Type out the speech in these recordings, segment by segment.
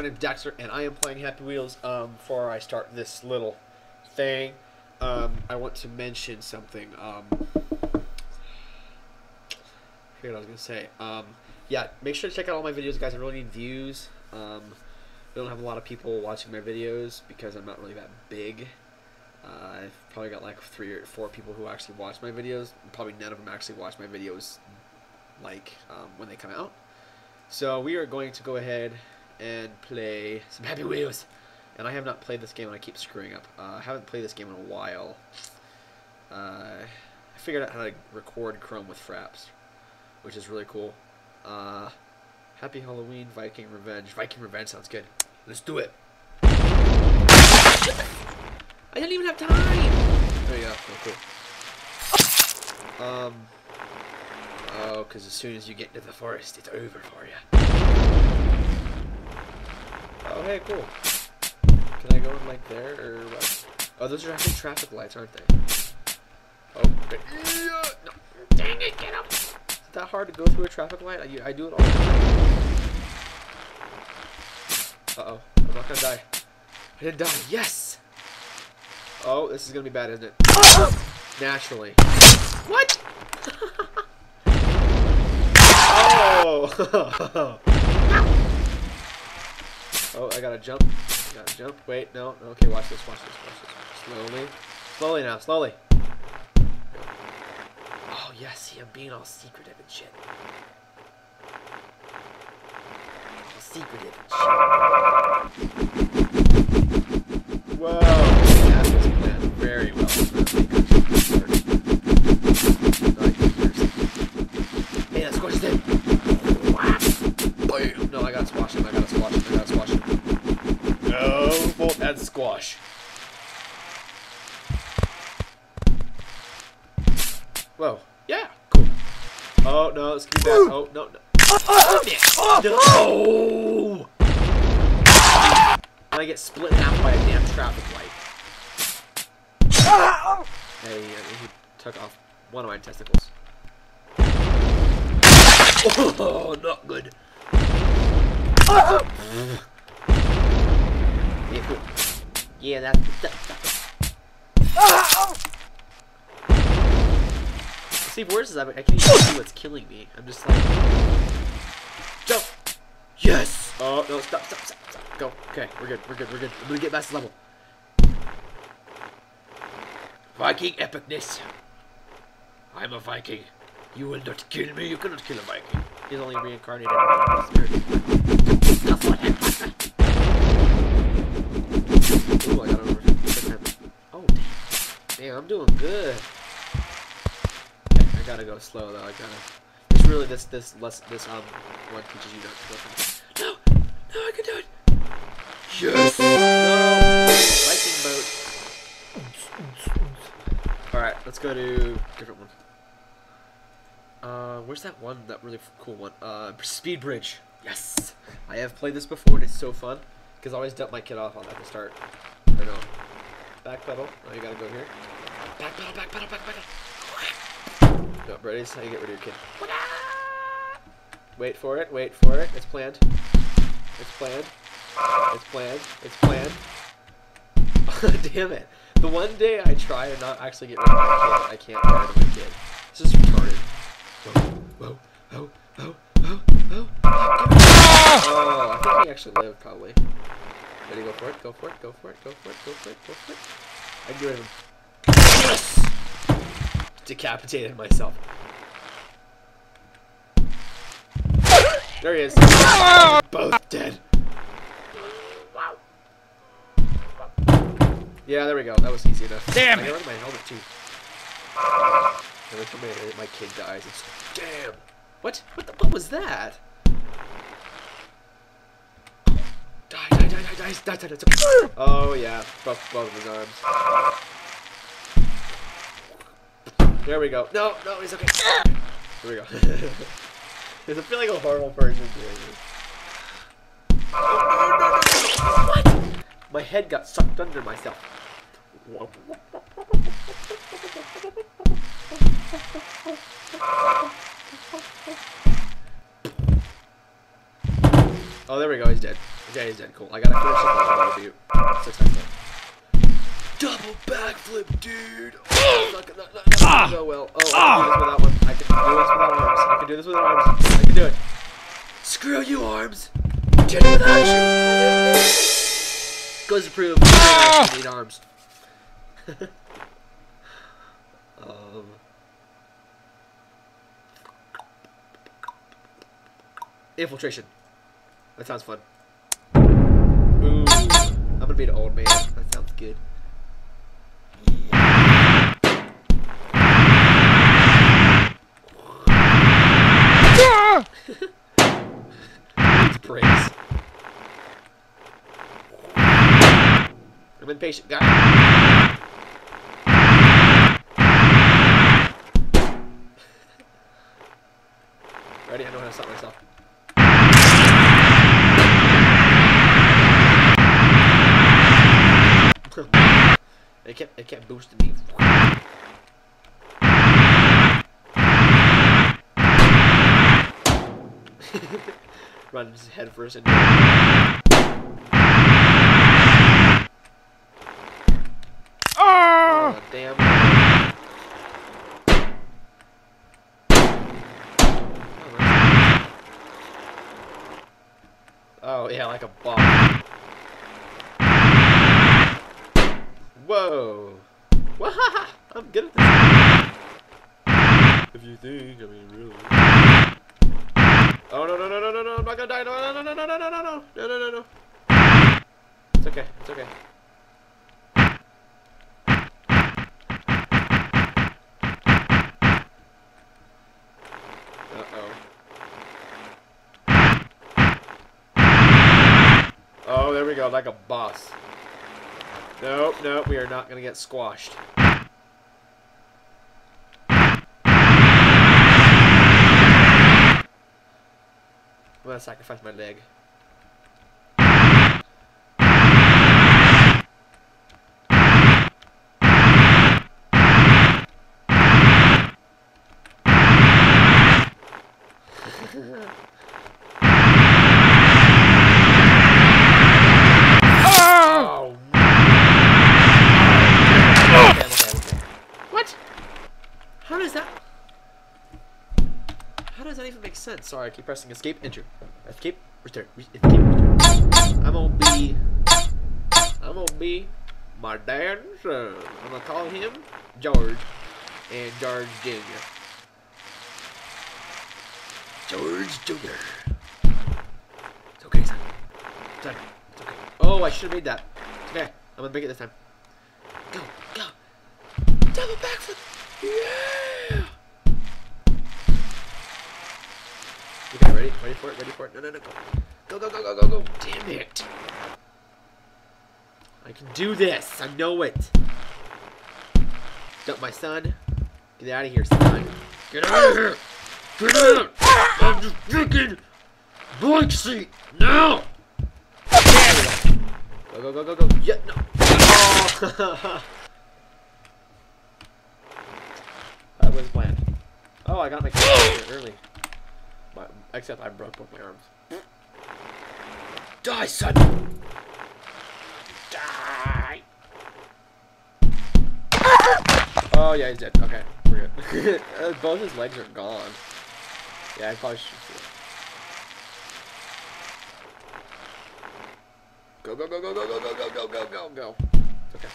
my name's Daxlor, and I am playing Happy Wheels. Um, before I start this little thing, um, I want to mention something. Um, I what I was gonna say. Um, yeah, make sure to check out all my videos, guys. I really need views. Um, we don't have a lot of people watching my videos because I'm not really that big. Uh, I've probably got like three or four people who actually watch my videos. Probably none of them actually watch my videos like um, when they come out. So we are going to go ahead and play some Happy Wheels. And I have not played this game and I keep screwing up. Uh, I haven't played this game in a while. Uh, I figured out how to record Chrome with Fraps, which is really cool. Uh, Happy Halloween, Viking Revenge. Viking Revenge sounds good. Let's do it. I didn't even have time. There you go. Oh, cool. Um. Oh, because as soon as you get into the forest, it's over for you. Oh, hey, cool. Can I go in like there or what? Oh, those are actually traffic lights, aren't they? Oh, great. no. Dang it, get up. Is it that hard to go through a traffic light? I, I do it all the time. Uh-oh. I'm not gonna die. I didn't die. Yes! Oh, this is gonna be bad, isn't it? Oh! Naturally. What? oh! oh, I gotta jump. I gotta jump. Wait, no. Okay, watch this, watch this, watch this. Slowly. Slowly now, slowly. Oh, yeah, see, I'm being all secretive and shit. Secretive and shit. Whoa! Yeah, this plan very well. Hey, that squash him! Boom! No, I gotta squash him, I gotta squash him, I gotta squash him. No, bolt that squash. Whoa. Yeah, cool. Oh, no, gonna be bad. Oh, no, no. Oh, oh, oh, no! And I get split in half by a damn traffic light. Hey, he took off one of my testicles. Oh, not good. Yeah, cool. Yeah, that, that, that. See, worse is I, I can't even see what's killing me. I'm just like, jump. Yes. Oh no! Stop! Stop! Stop! Stop! Go. Okay, we're good. We're good. We're good. I'm gonna get the level. Viking epicness. I'm a Viking. You will not kill me. You cannot kill a Viking. He's only reincarnated. Ooh, I got over. Oh, damn. Damn, I'm doing good. I gotta go slow though. I gotta. It's really this this less this um one teaches you not to go. No, no, I can do it. Yes. No. Viking boat. All right, let's go to different one. Uh, where's that one? That really cool one. Uh, Speed Bridge. Yes. I have played this before and it's so fun because I always dump my kid off on at the start. I know. Back pedal. Oh, you gotta go here. Back pedal. Back pedal. Back pedal. No, ready? This is how you get rid of your kid. Wait for it. Wait for it. It's planned. It's planned. It's planned. It's planned. Damn it. The one day I try to not actually get rid of my kid, I can't get rid of my kid. This is retarded. Whoa, whoa, whoa, whoa, whoa, whoa. Oh, I think he actually lived, probably. Ready, go for it, go for it, go for it, go for it, go for it, go for it. I can get rid of him. Yes! decapitated myself. There he is. Both dead. Wow. Yeah, there we go. That was easy enough. Damn I got rid of my helmet too. Every time my kid dies, it's damn. What? What the What was that? Die, die, die, die, die, die, die, die. Oh yeah, both, both of his arms. There we go. No, no, he's okay. Here we go. Does it feel like a horrible person doing this? What? My head got sucked under myself. Oh, there we go. He's dead. Okay, he's dead. Cool. I gotta finish the double Six seconds. Double backflip, dude. Oh, not, not, not, ah! go well. Oh, I one. I can do this without arms. I can do this without arms. I can do it. Screw you, arms. Do it without action. Goes to prove ah! need arms. um. Infiltration. That sounds fun. Ooh. I'm gonna be an old man. That sounds good. Breaks. I'm impatient, guy. Ready? I know how to stop myself. it kept it kept boosting me. Runs head first into Oh. Oh, yeah, like a bomb. Whoa. Wahaha! I'm good at this. If you think, I mean, really. Oh, no, no, no, no, no, no, I'm not gonna die. No, no, no, no, no, no, no, no, no, no, no, no, no. It's okay, it's okay. Uh-oh. Oh, there we go, like a boss. Nope, nope, we are not going to get squashed. I'm going to sacrifice my leg. Sense. Sorry, I keep pressing escape, enter. Escape, return. Escape, return. I'm gonna be. I'm gonna be my dad's son. I'm gonna call him George and George Jr. George Jr. It's okay, son. Son, it's okay. Oh, I should have made that. It's okay. I'm gonna make it this time. Go, go. Double backflip. Yeah. Okay, ready? Ready for it? Ready for it? No, no, no, go. Go, go, go, go, go, go. Damn it. I can do this. I know it. Dump my son. Get out of here, son. Get out of here. Get out. I'm just freaking blank seat. Now. Go, go, go, go, go. Yeah, no. Oh. that was planned. Oh, I got my character early. Except I broke both my arms. Die, son! Die! Oh, yeah, he's dead. Okay, we're good. Uh, both his legs are gone. Yeah, I probably should Go, go, go, go, go, go, go, go, go, go, go, go. It's okay.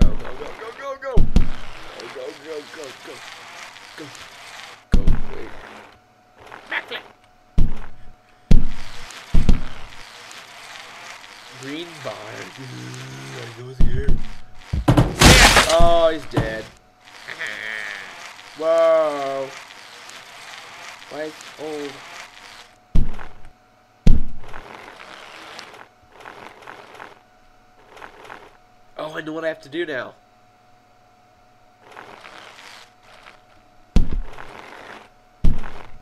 Go, go, go, go, go. Go, go, go, go, go. Go. Go, wait. Backflip. Green bar. I goes here. Oh, he's dead. Whoa. Why is old? Oh, I know what I have to do now.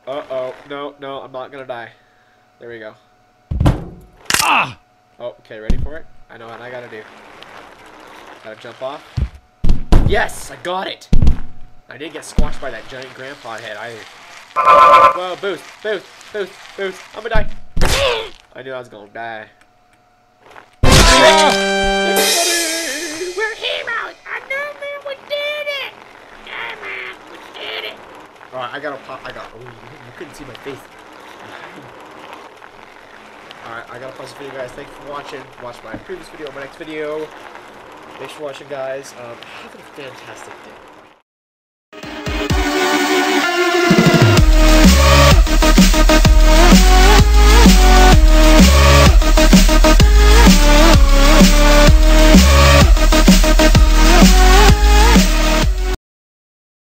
Uh-oh. No, no, I'm not gonna die. There we go. Ah! Oh, okay, ready for it? I know what I gotta do. Gotta jump off. Yes! I got it! I didn't get squashed by that giant grandpa head either. Whoa, boost, boost, boost, boost. I'm gonna die. I knew I was gonna die. Everybody, We're heroes. I know, man. We did it. Yeah, man. We did it. Alright, I gotta pop. I got. Oh, you couldn't see my face. Alright, I gotta pause the video, guys. Thank you for watching. Watch my previous video, my next video. Thanks for watching, guys. Um, have a fantastic day.